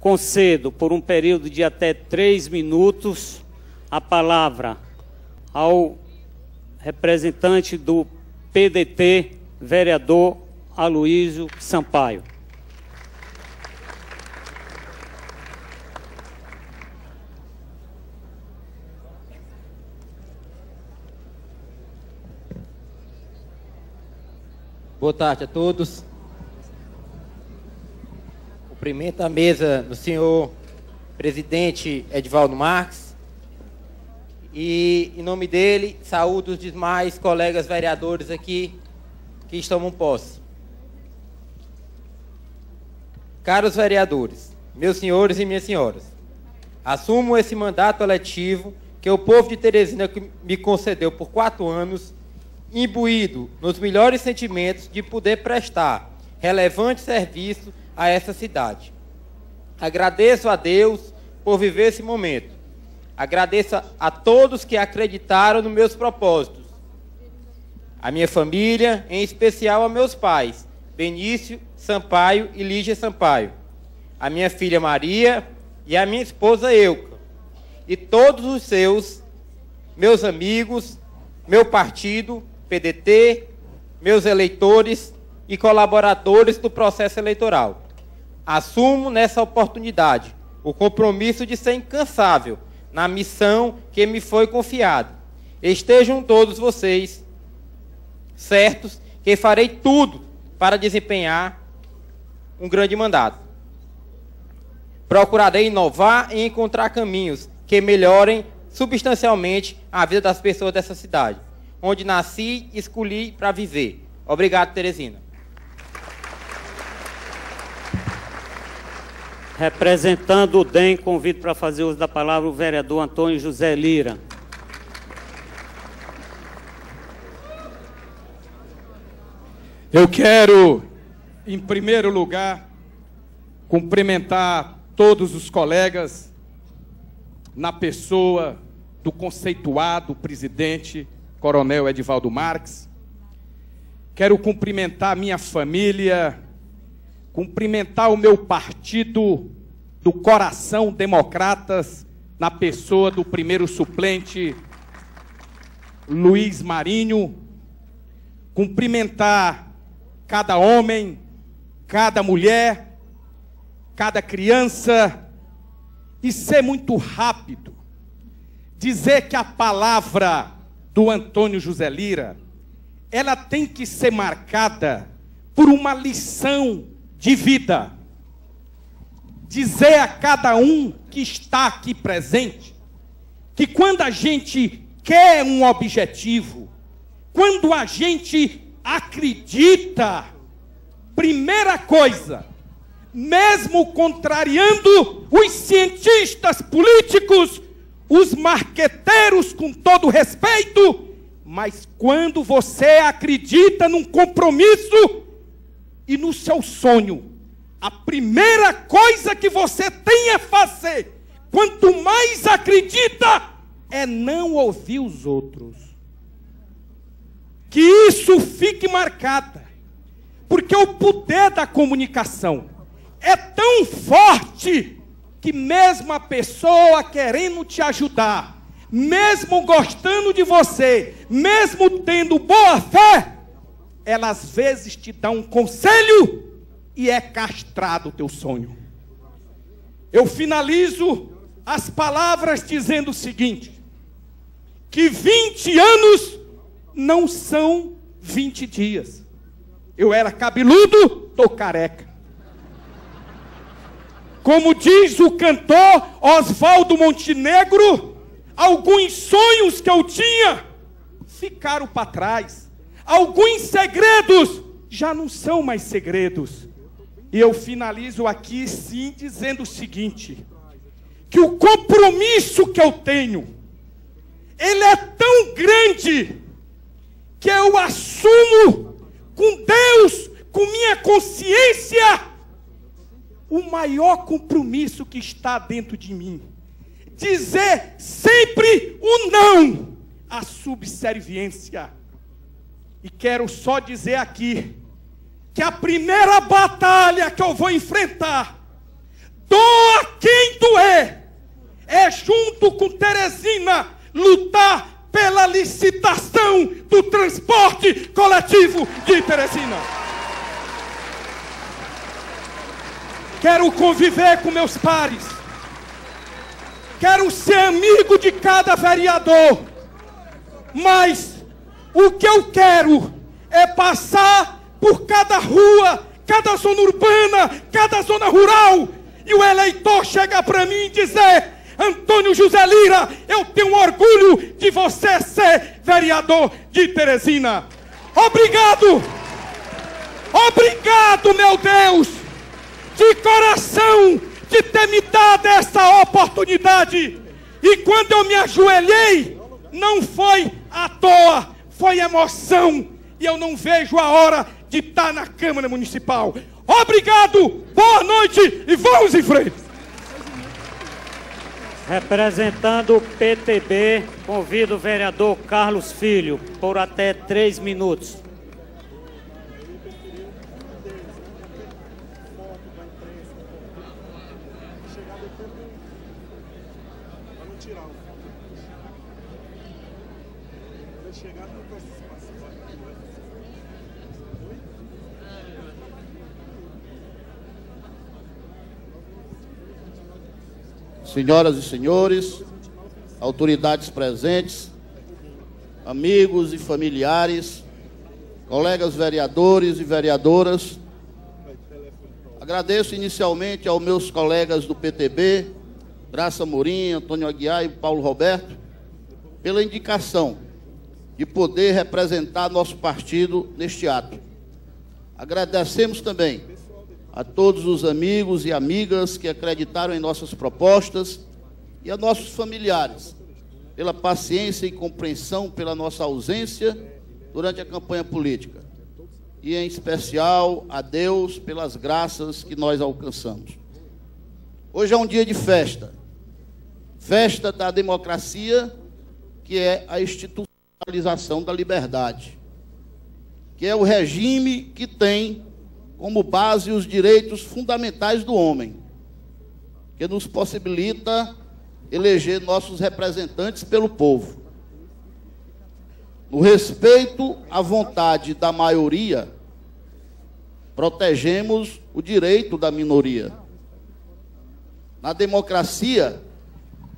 concedo, por um período de até três minutos, a palavra ao representante do PDT, vereador Aloísio Sampaio. Boa tarde a todos. Cumprimento a mesa do senhor presidente Edvaldo Marques. E, em nome dele, saúdo os demais colegas vereadores aqui que estão em posse. Caros vereadores, meus senhores e minhas senhoras, assumo esse mandato eletivo que o povo de Teresina me concedeu por quatro anos, imbuído nos melhores sentimentos de poder prestar relevante serviço a essa cidade. Agradeço a Deus por viver esse momento. Agradeço a todos que acreditaram nos meus propósitos. A minha família, em especial a meus pais, Benício Sampaio e Lígia Sampaio. A minha filha Maria e a minha esposa Euca. E todos os seus, meus amigos, meu partido, PDT, meus eleitores e colaboradores do processo eleitoral. Assumo nessa oportunidade o compromisso de ser incansável na missão que me foi confiada. Estejam todos vocês certos que farei tudo para desempenhar um grande mandato. Procurarei inovar e encontrar caminhos que melhorem substancialmente a vida das pessoas dessa cidade, onde nasci e escolhi para viver. Obrigado, Teresina. Representando o DEM, convido para fazer uso da palavra o vereador Antônio José Lira. Eu quero, em primeiro lugar, cumprimentar todos os colegas na pessoa do conceituado presidente Coronel Edivaldo Marques. Quero cumprimentar minha família, cumprimentar o meu partido do coração democratas, na pessoa do primeiro suplente Luiz Marinho, cumprimentar cada homem, cada mulher, cada criança, e ser muito rápido, dizer que a palavra do Antônio José Lira, ela tem que ser marcada por uma lição de vida. Dizer a cada um que está aqui presente que quando a gente quer um objetivo, quando a gente acredita, primeira coisa, mesmo contrariando os cientistas políticos, os marqueteiros com todo respeito, mas quando você acredita num compromisso e no seu sonho, a primeira coisa que você tem a fazer, quanto mais acredita, é não ouvir os outros. Que isso fique marcado, porque o poder da comunicação é tão forte que mesmo a pessoa querendo te ajudar, mesmo gostando de você, mesmo tendo boa fé, ela às vezes te dá um conselho e é castrado o teu sonho. Eu finalizo as palavras dizendo o seguinte: que 20 anos não são 20 dias. Eu era cabeludo, tô careca. Como diz o cantor Oswaldo Montenegro, alguns sonhos que eu tinha ficaram para trás. Alguns segredos já não são mais segredos. E eu finalizo aqui sim dizendo o seguinte: que o compromisso que eu tenho, ele é tão grande que eu assumo com Deus, com minha consciência, o maior compromisso que está dentro de mim. Dizer sempre o não à subserviência e quero só dizer aqui que a primeira batalha que eu vou enfrentar doa quem doer. É junto com Teresina lutar pela licitação do transporte coletivo de Teresina. Quero conviver com meus pares. Quero ser amigo de cada vereador. Mas o que eu quero é passar por cada rua, cada zona urbana, cada zona rural, e o eleitor chegar para mim e dizer: Antônio José Lira, eu tenho orgulho de você ser vereador de Teresina. Obrigado! Obrigado, meu Deus, de coração, de ter me dado essa oportunidade. E quando eu me ajoelhei, não foi à toa, foi emoção. E eu não vejo a hora de estar na Câmara Municipal. Obrigado, boa noite e vamos em frente. Representando o PTB, convido o vereador Carlos Filho por até três minutos. Senhoras e senhores, autoridades presentes, amigos e familiares, colegas vereadores e vereadoras, agradeço inicialmente aos meus colegas do PTB, Graça Morim, Antônio Aguiar e Paulo Roberto, pela indicação de poder representar nosso partido neste ato. Agradecemos também a todos os amigos e amigas que acreditaram em nossas propostas e a nossos familiares pela paciência e compreensão pela nossa ausência durante a campanha política. E em especial a Deus pelas graças que nós alcançamos. Hoje é um dia de festa. Festa da democracia, que é a institucionalização da liberdade. Que é o regime que tem como base os direitos fundamentais do homem, que nos possibilita eleger nossos representantes pelo povo. No respeito à vontade da maioria, protegemos o direito da minoria. Na democracia,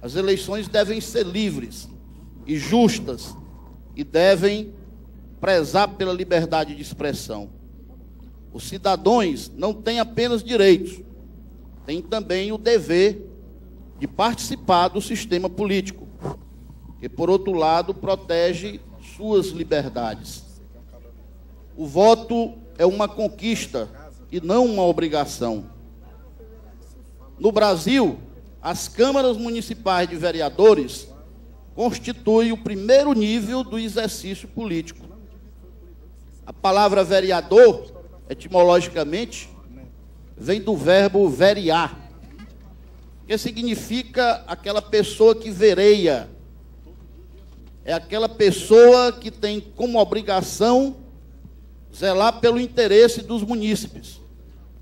as eleições devem ser livres e justas e devem prezar pela liberdade de expressão. Os cidadãos não têm apenas direitos, têm também o dever de participar do sistema político, que, por outro lado, protege suas liberdades. O voto é uma conquista e não uma obrigação. No Brasil, as câmaras municipais de vereadores constituem o primeiro nível do exercício político. A palavra vereador etimologicamente, vem do verbo verear, que significa aquela pessoa que vereia. É aquela pessoa que tem como obrigação zelar pelo interesse dos munícipes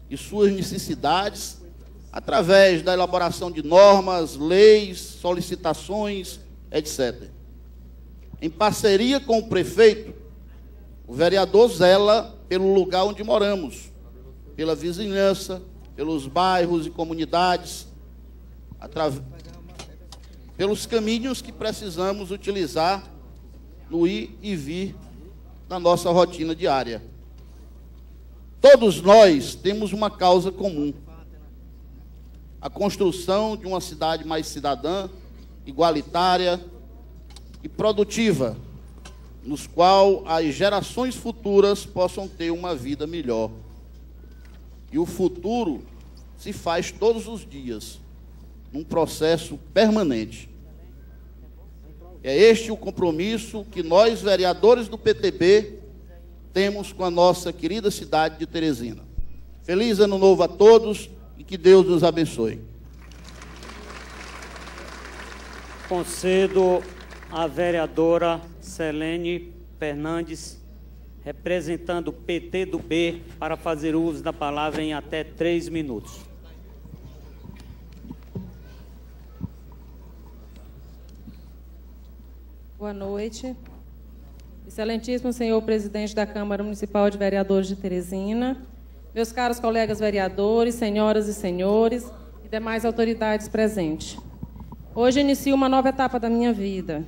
e suas necessidades através da elaboração de normas, leis, solicitações, etc. Em parceria com o prefeito, o vereador zela pelo lugar onde moramos, pela vizinhança, pelos bairros e comunidades, pelos caminhos que precisamos utilizar no ir e vir na nossa rotina diária. Todos nós temos uma causa comum: a construção de uma cidade mais cidadã, igualitária e produtiva nos qual as gerações futuras possam ter uma vida melhor. E o futuro se faz todos os dias, num processo permanente. É este o compromisso que nós, vereadores do PTB, temos com a nossa querida cidade de Teresina. Feliz ano novo a todos e que Deus nos abençoe. Concedo a vereadora Selene Fernandes, representando o PT do B, para fazer uso da palavra em até três minutos. Boa noite. Excelentíssimo senhor presidente da Câmara Municipal de Vereadores de Teresina, meus caros colegas vereadores, senhoras e senhores e demais autoridades presentes. Hoje inicio uma nova etapa da minha vida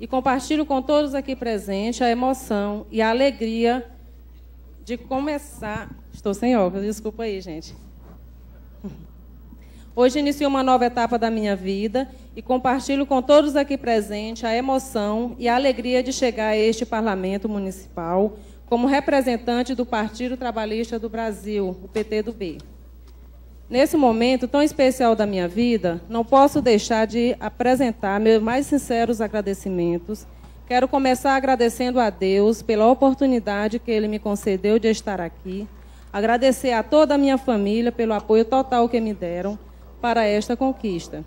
e compartilho com todos aqui presentes a emoção e a alegria de começar. Estou sem óculos, desculpa aí, gente. Hoje inicio uma nova etapa da minha vida e compartilho com todos aqui presentes a emoção e a alegria de chegar a este Parlamento Municipal como representante do Partido Trabalhista do Brasil, o PT do B. Nesse momento tão especial da minha vida, não posso deixar de apresentar meus mais sinceros agradecimentos. Quero começar agradecendo a Deus pela oportunidade que Ele me concedeu de estar aqui. Agradecer a toda a minha família pelo apoio total que me deram para esta conquista.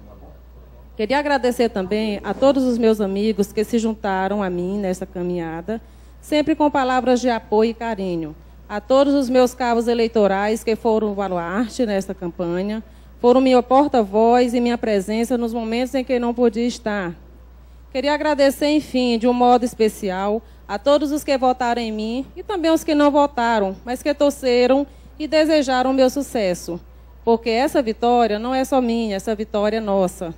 Queria agradecer também a todos os meus amigos que se juntaram a mim nessa caminhada, sempre com palavras de apoio e carinho. A todos os meus cabos eleitorais que foram baluarte nesta campanha, foram minha porta-voz e minha presença nos momentos em que não podia estar. Queria agradecer, enfim, de um modo especial, a todos os que votaram em mim e também os que não votaram, mas que torceram e desejaram meu sucesso porque essa vitória não é só minha, essa vitória é nossa.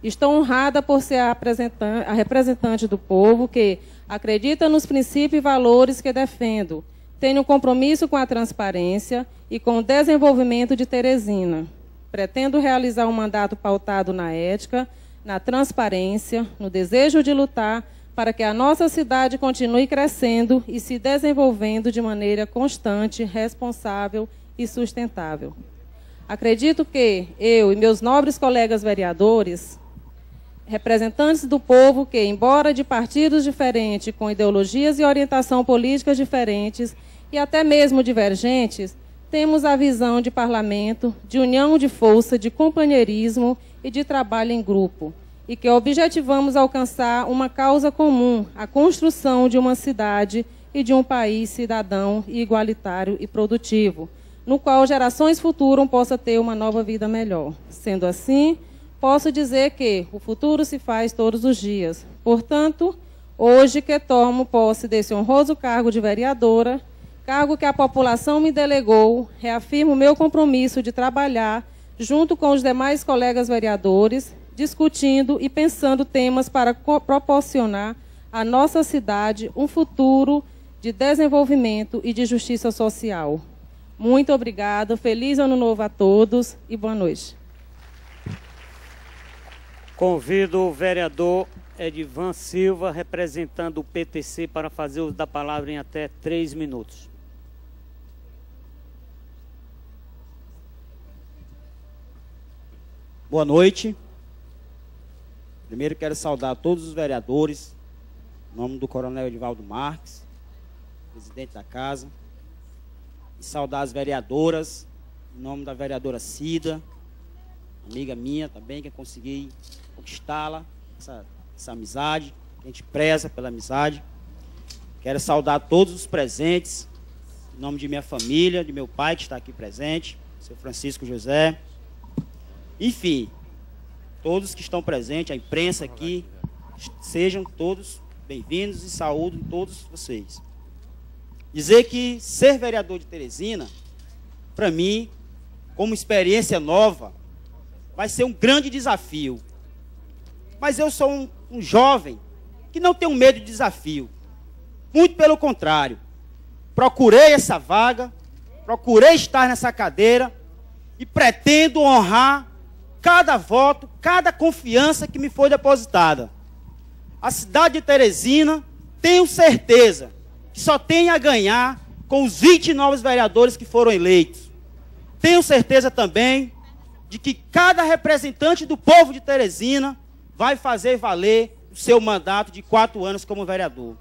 Estou honrada por ser a representante do povo que acredita nos princípios e valores que defendo. Tenho compromisso com a transparência e com o desenvolvimento de Teresina. Pretendo realizar um mandato pautado na ética, na transparência, no desejo de lutar para que a nossa cidade continue crescendo e se desenvolvendo de maneira constante, responsável e sustentável. Acredito que eu e meus nobres colegas vereadores, representantes do povo que, embora de partidos diferentes, com ideologias e orientação políticas diferentes e até mesmo divergentes, temos a visão de parlamento, de união de força, de companheirismo e de trabalho em grupo, e que objetivamos alcançar uma causa comum, a construção de uma cidade e de um país cidadão, igualitário e produtivo no qual gerações futuras possam ter uma nova vida melhor. Sendo assim, posso dizer que o futuro se faz todos os dias. Portanto, hoje que tomo posse desse honroso cargo de vereadora, cargo que a população me delegou, reafirmo meu compromisso de trabalhar junto com os demais colegas vereadores, discutindo e pensando temas para proporcionar à nossa cidade um futuro de desenvolvimento e de justiça social. Muito obrigada, feliz ano novo a todos e boa noite. Convido o vereador Edivan Silva, representando o PTC, para fazer uso da palavra em até três minutos. Boa noite. Primeiro quero saudar todos os vereadores, em nome do Coronel Edivaldo Marques, presidente da casa, e saudar as vereadoras, em nome da vereadora Cida, amiga minha também, que consegui conquistá-la, essa, essa amizade, a gente preza pela amizade. Quero saudar todos os presentes, em nome de minha família, de meu pai que está aqui presente, seu Francisco José. Enfim, todos que estão presentes, a imprensa aqui, sejam todos bem-vindos e saúdo todos vocês. Dizer que ser vereador de Teresina, para mim, como experiência nova, vai ser um grande desafio. Mas eu sou um, um jovem que não tem medo de desafio. Muito pelo contrário. Procurei essa vaga, procurei estar nessa cadeira e pretendo honrar cada voto, cada confiança que me foi depositada. A cidade de Teresina, tenho certeza, que só tem a ganhar com os 20 novos vereadores que foram eleitos. Tenho certeza também de que cada representante do povo de Teresina vai fazer valer o seu mandato de quatro anos como vereador.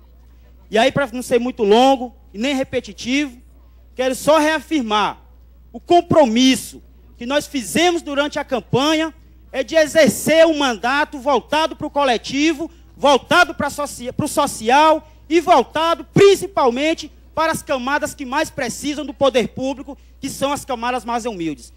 E aí, para não ser muito longo e nem repetitivo, quero só reafirmar o compromisso que nós fizemos durante a campanha é de exercer um mandato voltado para o coletivo, voltado para o social e voltado principalmente para as camadas que mais precisam do poder público, que são as camadas mais humildes.